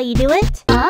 how you do it. Up,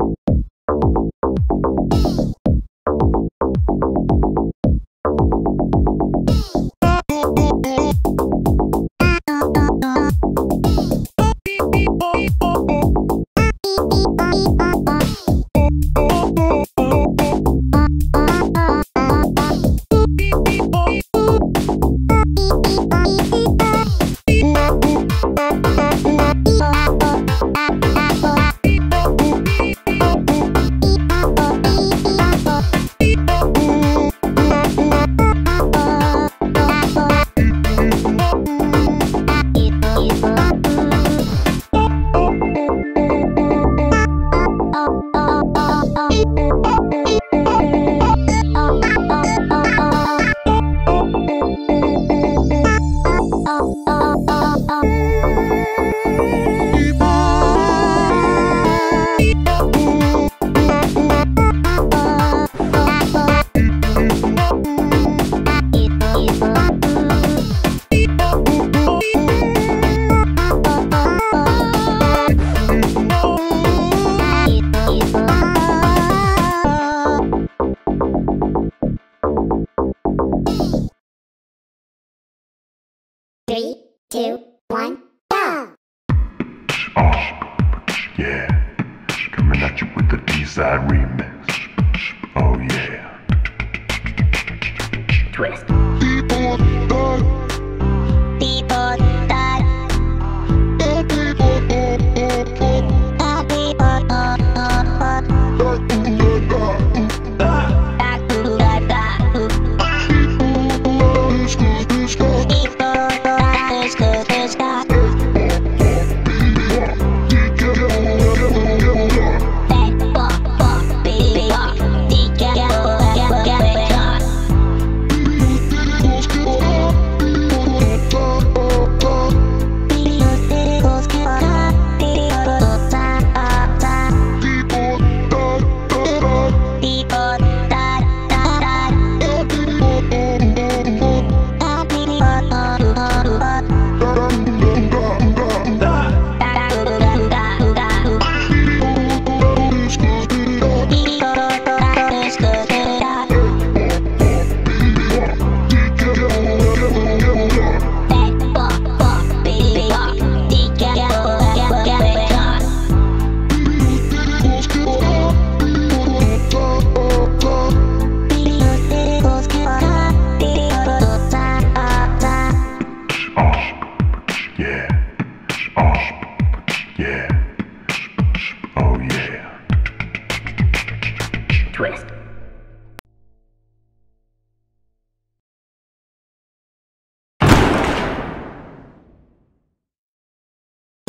Two, one, go! Awesome. Yeah. Coming at you with the D-side remix. Oh yeah.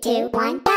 Two, one,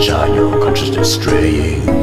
Giant consciousness straying.